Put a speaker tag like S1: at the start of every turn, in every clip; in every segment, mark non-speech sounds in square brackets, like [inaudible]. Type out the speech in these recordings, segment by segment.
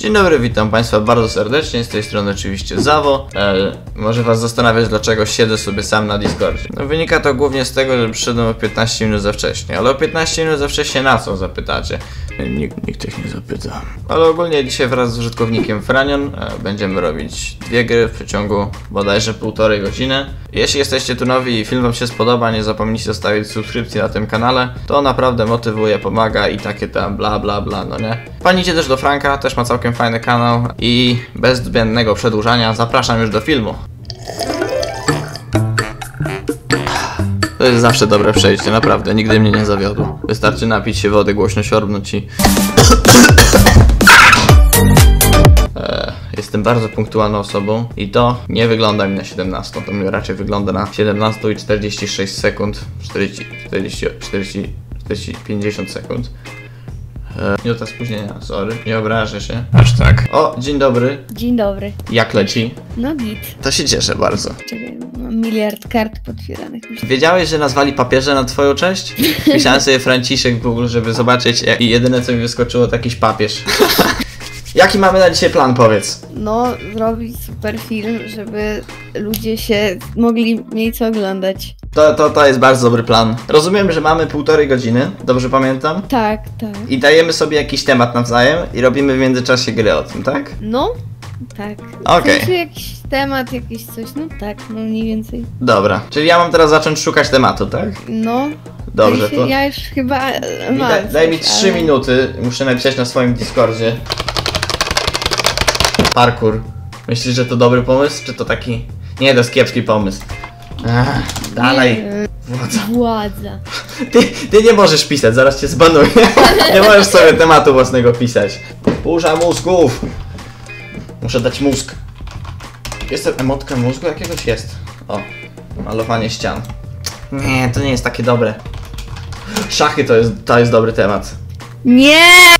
S1: Dzień dobry, witam Państwa bardzo serdecznie, z tej strony oczywiście Zawo. E, może Was zastanawiać, dlaczego siedzę sobie sam na Discordzie. No, wynika to głównie z tego, że przyszedłem o 15 minut za wcześnie. Ale o 15 minut za wcześnie na co zapytacie? Nikt, nikt ich nie zapyta. Ale ogólnie dzisiaj wraz z użytkownikiem Franion e, będziemy robić dwie gry w przeciągu bodajże półtorej godziny. Jeśli jesteście tu nowi i film Wam się spodoba, nie zapomnijcie zostawić subskrypcji na tym kanale. To naprawdę motywuje, pomaga i takie tam bla bla bla, no nie? Panicie też do Franka, też ma całkiem fajny kanał i bez zbędnego przedłużania zapraszam już do filmu. To jest zawsze dobre przejście, naprawdę, nigdy mnie nie zawiodło. Wystarczy napić się wody, głośno siorbnąć i... E, Jestem bardzo punktualną osobą i to nie wygląda mi na 17, to mi raczej wygląda na 17 i 46 sekund, 40, 40, 40, 40 50 sekund. E, Minuta spóźnienia, sorry, nie obrażę się. Aż tak. O, dzień dobry,
S2: Dzień dobry.
S1: jak leci?
S2: No git.
S1: To się cieszę bardzo.
S2: Czekaj, mam miliard kart potwieranych.
S1: Wiedziałeś, że nazwali papieża na twoją cześć? [laughs] Pisałem sobie Franciszek w Google, żeby zobaczyć i jedyne co mi wyskoczyło to jakiś papież. [laughs] Jaki mamy na dzisiaj plan, powiedz?
S2: No, zrobić super film, żeby ludzie się mogli mieć co oglądać.
S1: To, to, to jest bardzo dobry plan. Rozumiem, że mamy półtorej godziny, dobrze pamiętam?
S2: Tak, tak.
S1: I dajemy sobie jakiś temat nawzajem i robimy w międzyczasie gry o tym, tak?
S2: No, tak.
S1: Okej.
S2: Sensie jakiś temat, jakiś coś, no tak, no mniej więcej.
S1: Dobra, czyli ja mam teraz zacząć szukać tematu, tak?
S2: No.
S1: Dobrze, to...
S2: Ja już chyba e, mam
S1: daj, daj mi 3
S2: ale-
S1: minuty, muszę napisać na swoim Discordzie. Parkour. Myślisz, że to dobry pomysł, czy to taki... Nie, to jest kiepski pomysł. Dalej. Władza.
S2: Władza. [laughs]
S1: Ty, ty nie możesz pisać, zaraz cię zbanuję. [laughs] nie możesz sobie tematu własnego pisać. Burza mózgów. Muszę dać mózg. Jestem emotka mózgu jakiegoś jest. O, malowanie ścian. Nie, to nie jest takie dobre. Szachy to jest, to jest dobry temat.
S2: Nie!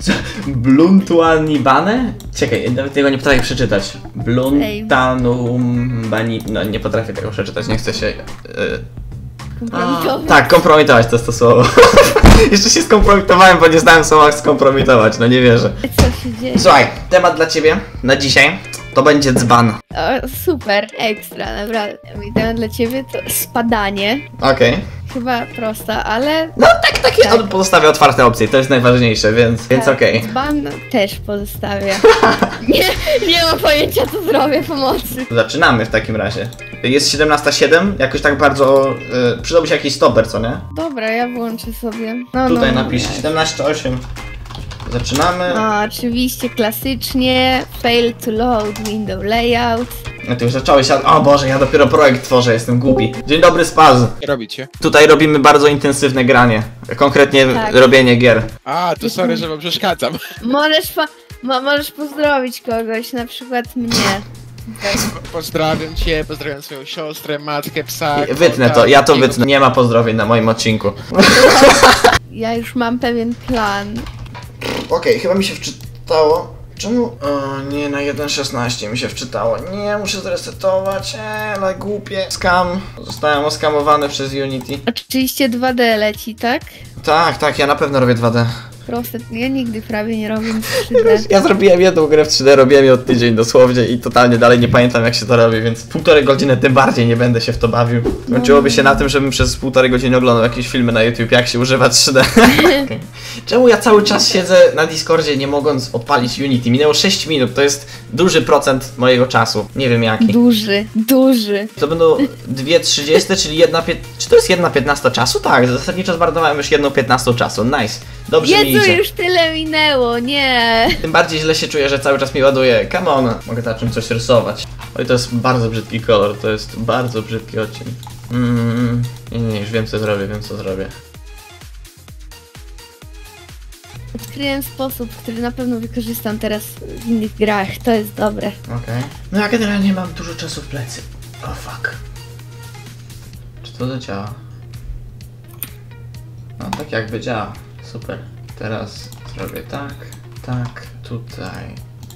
S1: Co? Bluntuanibane? Czekaj, nawet tego nie potrafię przeczytać. Bluntanumbani... No, nie potrafię tego przeczytać, nie chcę się... Yy...
S2: Kompromitowy.
S1: Tak, kompromitować to jest to słowo. [laughs] Jeszcze się skompromitowałem, bo nie znałem słowa skompromitować, no nie wierzę.
S2: Co się dzieje?
S1: Słuchaj, temat dla ciebie na dzisiaj to będzie dzban.
S2: O, super, ekstra, naprawdę. Temat dla ciebie to spadanie.
S1: Okej.
S2: Chyba prosta, ale
S1: No tak, takie
S2: Tak.
S1: on pozostawię otwarte opcje, to jest najważniejsze, więc, więc
S2: tak,
S1: okej.
S2: Dzban [laughs] też pozostawia. [laughs] nie, nie mam pojęcia co zrobię, pomocy.
S1: Zaczynamy w takim razie. Jest 17.07, jakoś tak bardzo... Yy, przydałby się jakiś stoper, co nie?
S2: Dobra, ja włączę sobie. No,
S1: Tutaj
S2: no,
S1: napisz 17.08. Zaczynamy.
S2: No, oczywiście klasycznie fail to load window layout.
S1: No ty już zacząłeś, a... o Boże, ja dopiero projekt tworzę, jestem głupi. Dzień dobry, Spaz.
S3: robicie?
S1: Tutaj robimy bardzo intensywne granie. Konkretnie
S2: Tak.
S1: robienie gier.
S3: A, to sorry, że wam przeszkadzam. [laughs]
S2: Możesz, pa- mo- możesz pozdrowić kogoś, na przykład mnie.
S3: Pozdrawiam cię, pozdrawiam swoją siostrę, matkę, psa.
S1: Wytnę
S3: kota,
S1: to, ja to wytnę. Nie ma pozdrowień na moim odcinku.
S2: Ja już mam pewien plan.
S1: Okej, chyba mi się wczytało. Czemu? O nie, na 1.16 mi się wczytało. Nie, muszę zresetować. Eee, ale głupie. Skam. Zostałem oskamowany przez Unity.
S2: Oczywiście 2D leci, tak?
S1: Tak, tak, ja na pewno robię 2D.
S2: Proste, ja nigdy prawie nie robię [laughs] nic 3D.
S1: Ja zrobiłem jedną grę w 3D, robiłem ją tydzień dosłownie i totalnie dalej nie pamiętam jak się to robi, więc półtorej godziny tym bardziej nie będę się w to bawił. Kończyłoby się na tym, żebym przez półtorej godziny oglądał jakieś filmy na YouTube, jak się używa 3D. [laughs] Czemu ja cały czas siedzę na Discordzie nie mogąc odpalić Unity? Minęło 6 minut, to jest duży procent mojego czasu. Nie wiem jaki.
S2: Duży, duży.
S1: To będą 2.30, czyli jedna pie... Czy to jest jedna 15 czasu? Tak, zasadniczo zmarnowałem już jedną 15 czasu. Nice. Dobrze mi
S2: Jezu,
S1: idzie.
S2: już tyle minęło, nie.
S1: Tym bardziej źle się czuję, że cały czas mi ładuje. Come on, mogę zacząć coś rysować. Oj, to jest bardzo brzydki kolor, to jest bardzo brzydki odcień. Mm, nie, nie, już wiem co zrobię, wiem co zrobię.
S2: Odkryłem sposób, który na pewno wykorzystam teraz w innych grach. To jest dobre.
S1: Okej. No ja generalnie mam dużo czasu w plecy. Oh fuck. Czy to zadziała? No tak jakby działa. Super. Teraz zrobię tak, tak, tutaj,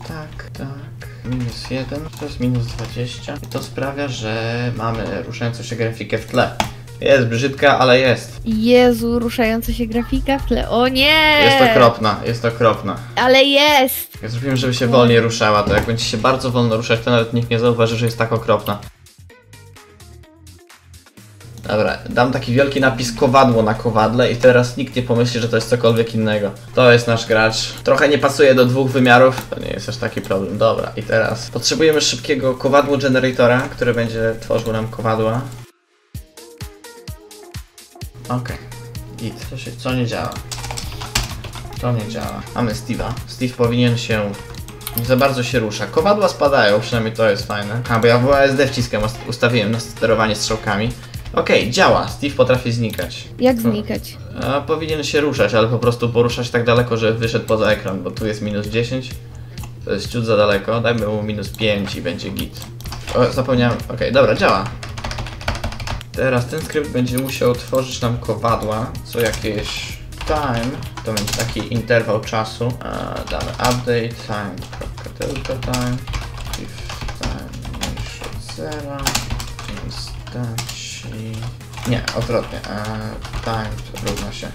S1: tak, tak. Minus 1, to jest minus 20. I to sprawia, że mamy ruszającą się grafikę w tle. Jest brzydka, ale jest.
S2: Jezu, ruszająca się grafika w tle. O nie!
S1: Jest okropna, jest okropna.
S2: Ale jest!
S1: Ja zrobiłem, żeby się wolniej ruszała, to jak będzie się bardzo wolno ruszać, to nawet nikt nie zauważy, że jest tak okropna. Dobra, dam taki wielki napis kowadło na kowadle i teraz nikt nie pomyśli, że to jest cokolwiek innego. To jest nasz gracz. Trochę nie pasuje do dwóch wymiarów, to nie jest aż taki problem. Dobra, i teraz potrzebujemy szybkiego kowadło generatora, które będzie tworzył nam kowadła. Okej, git. Co, się, co nie działa? To nie działa. Mamy Steve'a. Steve powinien się... Nie za bardzo się rusza. Kowadła spadają, przynajmniej to jest fajne. A, bo ja WASD wciskiem ust- ustawiłem na sterowanie strzałkami. Okej, działa. Steve potrafi znikać.
S2: Jak znikać?
S1: A, powinien się ruszać, ale po prostu poruszać tak daleko, że wyszedł poza ekran, bo tu jest minus 10. To jest ciut za daleko. Dajmy mu minus 5 i będzie git. O, zapomniałem. Okej, dobra, działa. Teraz ten skrypt będzie musiał tworzyć nam kowadła co jakieś time. To będzie taki interwał czasu. A, damy update time. Delta time. If time mniejsze od. Instanci... Nie, odwrotnie. E, time równa się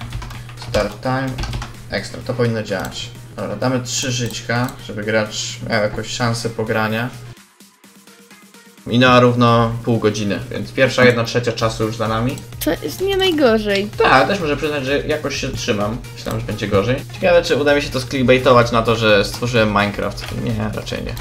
S1: start time. Extra. To powinno działać. Dobra, damy trzy żyćka, żeby gracz miał jakąś szansę pogrania. Minęła równo pół godziny, więc pierwsza jedna trzecia czasu już za nami.
S2: To jest nie najgorzej.
S1: Tak, też muszę przyznać, że jakoś się trzymam. Myślałem, że będzie gorzej. Ciekawe, czy uda mi się to sklickbaitować na to, że stworzyłem Minecraft. Nie, raczej nie.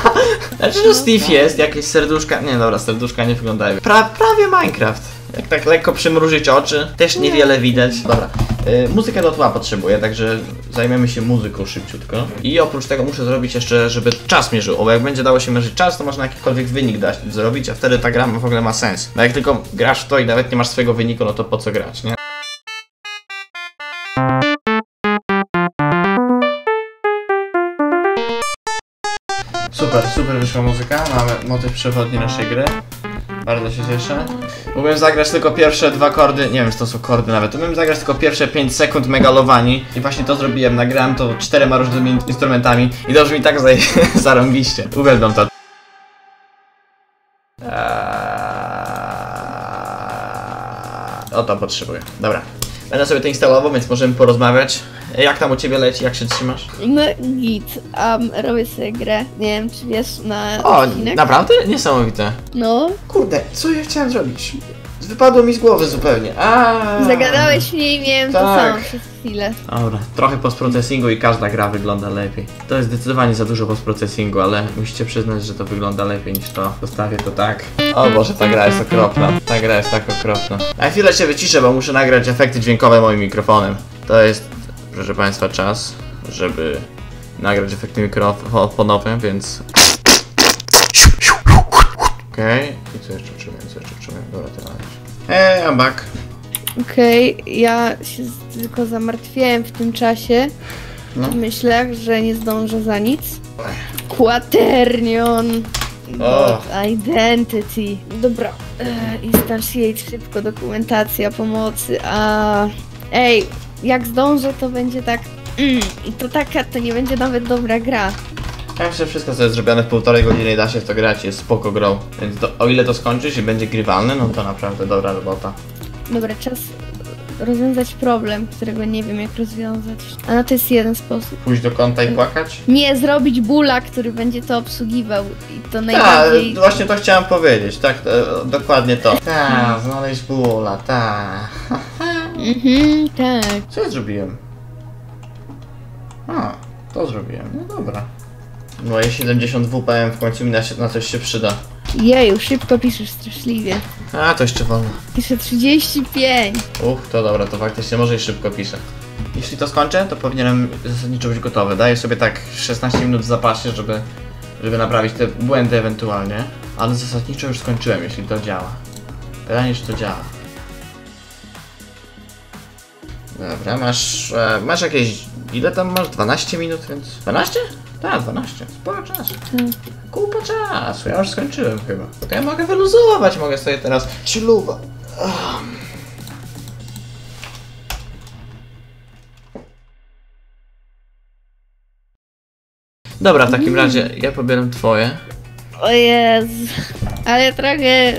S1: [laughs] znaczy, że Steve jest, jakieś serduszka. Nie, dobra, serduszka nie wyglądają. Pra, prawie Minecraft. Jak tak lekko przymrużyć oczy, też niewiele widać. Dobra, y, muzykę do tła potrzebuję, także zajmiemy się muzyką szybciutko. I oprócz tego muszę zrobić jeszcze, żeby czas mierzył, bo jak będzie dało się mierzyć czas, to można jakikolwiek wynik dać, zrobić, a wtedy ta gra w ogóle ma sens. No jak tylko grasz w to i nawet nie masz swojego wyniku, no to po co grać, nie? Super, super wyszła muzyka, mamy motyw przewodni naszej gry. Bardzo się cieszę. Mógłbym zagrać tylko pierwsze dwa kordy, nie wiem czy to są kordy nawet, mógłbym zagrać tylko pierwsze 5 sekund megalowani i właśnie to zrobiłem, nagrałem to czterema różnymi instrumentami i to brzmi tak zaje- [laughs] zarąbiście. Uwielbiam to. Eee, O to potrzebuję. Dobra. Będę sobie to instalował, więc możemy porozmawiać. Jak tam u ciebie leci, jak się trzymasz?
S2: No git, um, robię sobie grę. Nie wiem, czy wiesz na
S1: O,
S2: odcinek.
S1: naprawdę? Niesamowite.
S2: No,
S1: Kurde, co ja chciałem zrobić? Wypadło mi z głowy zupełnie. A.
S2: zagadałeś mnie i miałem to
S1: Tak.
S2: samo przez chwilę.
S1: Dobra, trochę postprocesingu i każda gra wygląda lepiej. To jest zdecydowanie za dużo postprocesingu, ale musicie przyznać, że to wygląda lepiej niż to. Zostawię to tak. O Boże, ta gra jest okropna. Ta gra jest tak okropna. Na chwilę się wyciszę, bo muszę nagrać efekty dźwiękowe moim mikrofonem. To jest, proszę Państwa, czas, żeby nagrać efekty mikrofonowe, więc... Okej, i co jeszcze czułem, co jeszcze czułem? Dobra, to należy. Eee, I'm back.
S2: Okej, ja się tylko zamartwiałem w tym czasie.
S1: No.
S2: Myślę, że nie zdążę za nic. Quaternion.
S1: O.
S2: Bot Identity. Dobra, e, instantiate szybko dokumentacja pomocy, a... Ej, jak zdążę, to będzie tak... Mm, I to taka, to nie będzie nawet dobra gra.
S1: Ja myślę, że wszystko co jest zrobione w półtorej godziny i da się w to grać jest spoko grą. Więc to, o ile to skończysz i będzie grywalne, no to naprawdę dobra robota.
S2: Dobra, czas rozwiązać problem, którego nie wiem jak rozwiązać. A no to jest jeden sposób.
S1: Pójść do kąta i płakać?
S2: Nie, zrobić bula, który będzie to obsługiwał i to
S1: Tak,
S2: najbardziej...
S1: właśnie to chciałem powiedzieć, tak, e, dokładnie to. Tak, znaleźć bóla, tak. [laughs]
S2: Mhm, tak.
S1: Co ja zrobiłem? A, to zrobiłem, no dobra. Moje 70 WPM w końcu mi na, na coś się przyda.
S2: Jeju, szybko piszesz straszliwie.
S1: A, to jeszcze wolno.
S2: Piszę 35.
S1: Uch, to dobra, to faktycznie może i szybko piszę. Jeśli to skończę, to powinienem zasadniczo być gotowy. Daję sobie tak 16 minut w zapasie, żeby, żeby naprawić te błędy ewentualnie. Ale zasadniczo już skończyłem, jeśli to działa. Pytanie, czy to działa. Dobra, masz, e, masz jakieś... Ile tam masz? 12 minut, więc... 12? Tak, 12. Sporo czasu. Kupa czasu, ja już skończyłem chyba. To ja mogę wyluzować, mogę sobie teraz chillować. Dobra, w takim razie ja pobieram twoje.
S2: O Jezu. Ale trochę...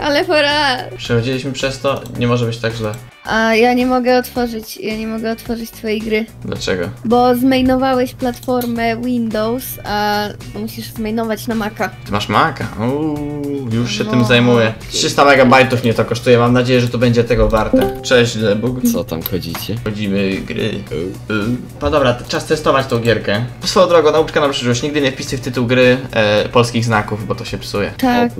S2: Ale pora.
S1: Przechodziliśmy przez to, nie może być tak źle.
S2: A ja nie mogę otworzyć, ja nie mogę otworzyć twojej gry.
S1: Dlaczego?
S2: Bo zmainowałeś platformę Windows, a musisz zmainować na Maca.
S1: Ty masz Maca? Uuu, już się
S2: No.
S1: tym zajmuję. 300 megabajtów mnie to kosztuje, mam nadzieję, że to będzie tego warte. Cześć, Lebug.
S4: Co tam chodzicie?
S1: Chodzimy gry. No dobra, czas testować tą gierkę. Swoją drogą, nauczka na przyszłość. Nigdy nie wpisuj w tytuł gry e, polskich znaków, bo to się psuje.
S2: Tak.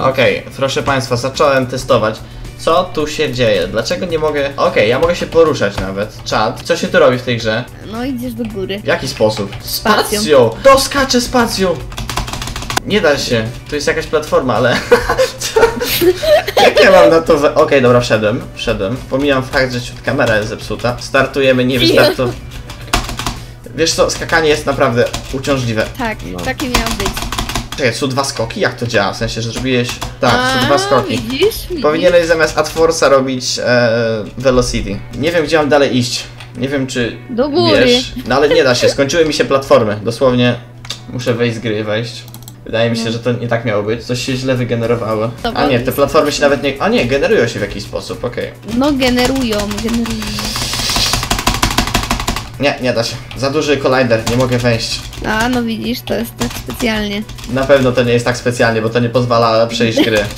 S1: Okej, proszę państwa, zacząłem testować. Co tu się dzieje? Dlaczego nie mogę... Okej, ja mogę się poruszać nawet. Czad, co się tu robi w tej grze?
S2: No idziesz do góry.
S1: W jaki sposób?
S2: Spacją.
S1: Spacją! Doskaczę spacją! Nie da się. Tu jest jakaś platforma, ale... [laughs] Jak ja mam na to... we- Okej, dobra, wszedłem. Wszedłem. Pomijam fakt, że ciut kamera jest zepsuta. Startujemy, nie wystartu. [laughs] Wiesz co, skakanie jest naprawdę uciążliwe.
S2: Tak,
S4: No.
S2: takie miało być.
S1: Czekaj, są dwa skoki? Jak to działa? W sensie, że zrobiłeś... Tak, są dwa skoki.
S2: Widzisz? widzisz?
S1: Powinieneś zamiast Adforce'a robić e, Velocity. Nie wiem, gdzie mam dalej iść. Nie wiem, czy
S2: Do góry.
S1: wiesz. No ale nie da się, skończyły mi się platformy. Dosłownie muszę wejść z gry wejść. Wydaje mi się, że to nie tak miało być. Coś się źle wygenerowało. A nie, te platformy się nawet nie... A nie, generują się w jakiś sposób, okej.
S2: No generują, generują.
S1: Nie, nie da się. Za duży collider, nie mogę wejść.
S2: A, no widzisz, to jest tak specjalnie.
S1: Na pewno to nie jest tak specjalnie, bo to nie pozwala przejść gry. [laughs]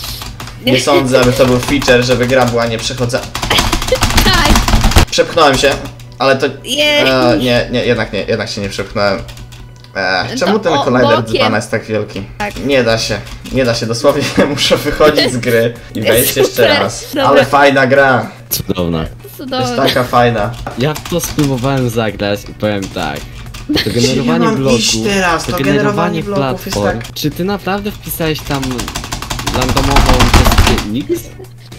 S1: Nie sądzę, aby to był feature, żeby gra była nieprzechodza... [laughs]
S2: Tak,
S1: Przepchnąłem się, ale to... E, nie, nie, jednak nie, jednak się nie przepchnąłem. E, czemu
S2: No,
S1: ten
S2: o,
S1: collider
S2: bokiem.
S1: dzbana jest tak wielki?
S2: Tak.
S1: Nie da się, nie da się, dosłownie [laughs] muszę wychodzić z gry i wejść jeszcze raz.
S2: dobra.
S1: Ale fajna gra,
S4: Cudowna.
S1: jest
S2: cudowne.
S1: taka fajna.
S4: Ja w to spróbowałem zagrać i powiem tak. To [laughs] generowanie bloków,
S1: teraz?
S4: to
S1: To
S4: generowanie
S1: generowanie bloków jest
S4: platform.
S1: tak-
S4: Czy ty naprawdę wpisałeś tam randomową czystkę X?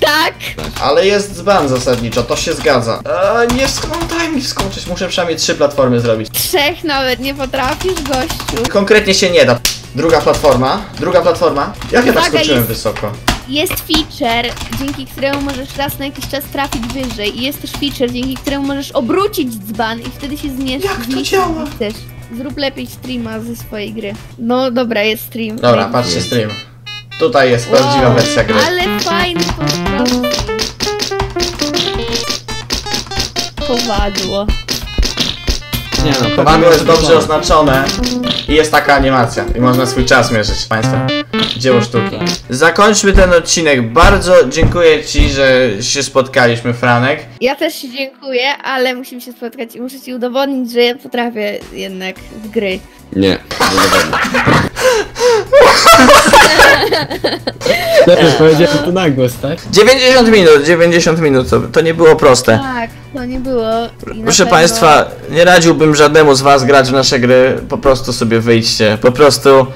S2: Tak!
S1: Ale jest dzban zasadniczo, to się zgadza. E, nie skąd daj mi wskoczyć, muszę przynajmniej trzy platformy zrobić.
S2: Trzech nawet nie potrafisz, gościu.
S1: Konkretnie się nie da. Druga platforma, druga platforma. Jak ja tak
S2: Uwaga,
S1: skoczyłem
S2: jest-
S1: wysoko?
S2: Jest feature, dzięki któremu możesz raz na jakiś czas trafić wyżej. I jest też feature, dzięki któremu możesz obrócić dzban i wtedy się zniesz.
S1: Jak to działa?
S2: Chcesz. Zrób lepiej streama ze swojej gry. No dobra, jest stream.
S1: Dobra, patrzcie stream. Tutaj jest prawdziwa
S2: wow,
S1: wersja gry.
S2: Ale fajny po prostu. Kowadło.
S4: Nie no,
S1: Kowadło jest dobrze oznaczone i jest taka animacja i można swój czas mierzyć, Państwa. Dzieło sztuki. Zakończmy ten odcinek. Bardzo dziękuję Ci, że się spotkaliśmy, Franek.
S2: Ja też ci dziękuję, ale musimy się spotkać i muszę ci udowodnić, że ja potrafię jednak w gry.
S4: Nie, nie dowodne. Lepiej powiedziałem to na głos, tak?
S1: 90 minut, 90 minut, to, to nie było proste.
S2: Tak, to nie było. i na
S1: Proszę
S2: pewno-
S1: Państwa, nie radziłbym żadnemu z Was grać w nasze gry. Po prostu sobie wyjdźcie. Po prostu